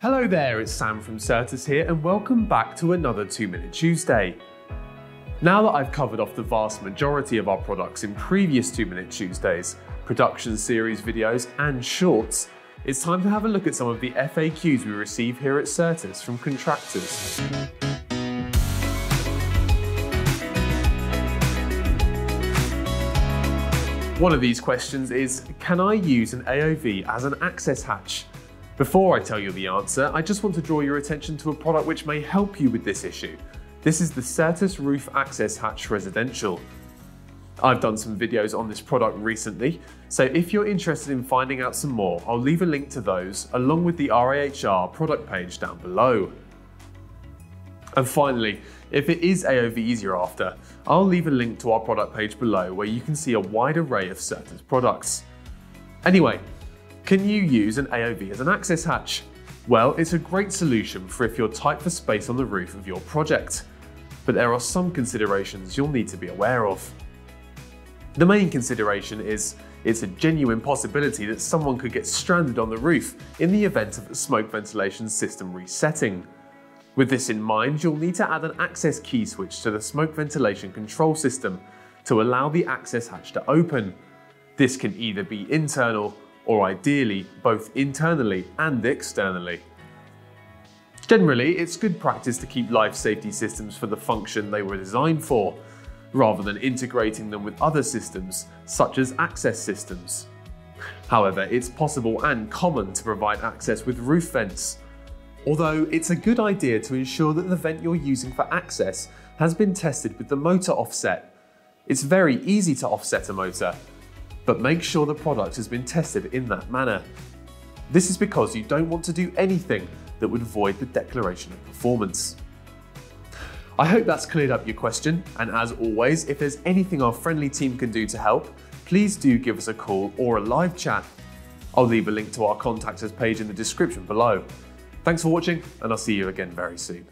Hello there, it's Sam from Sertus here, and welcome back to another 2 Minute Tuesday. Now that I've covered off the vast majority of our products in previous 2 Minute Tuesdays, production series videos, and shorts, it's time to have a look at some of the FAQs we receive here at Sertus from contractors. One of these questions is, can I use an AOV as an access hatch? Before I tell you the answer, I just want to draw your attention to a product which may help you with this issue. This is the Sertus Roof Access Hatch Residential. I've done some videos on this product recently, so if you're interested in finding out some more, I'll leave a link to those along with the RAHR product page down below. And finally, if it is AOVs you're after, I'll leave a link to our product page below where you can see a wide array of Sertus products. Anyway, can you use an AOV as an access hatch? Well, it's a great solution for if you're tight for space on the roof of your project. But there are some considerations you'll need to be aware of. The main consideration is it's a genuine possibility that someone could get stranded on the roof in the event of a smoke ventilation system resetting. With this in mind, you'll need to add an access key switch to the smoke ventilation control system to allow the access hatch to open. This can either be internal or ideally both internally and externally. Generally, it's good practice to keep life safety systems for the function they were designed for, rather than integrating them with other systems, such as access systems. However, it's possible and common to provide access with roof vents, although it's a good idea to ensure that the vent you're using for access has been tested with the motor offset. It's very easy to offset a motor, but make sure the product has been tested in that manner. This is because you don't want to do anything that would void the declaration of performance. I hope that's cleared up your question, and as always, if there's anything our friendly team can do to help, please do give us a call or a live chat. I'll leave a link to our contact us page in the description below. Thanks for watching, and I'll see you again very soon.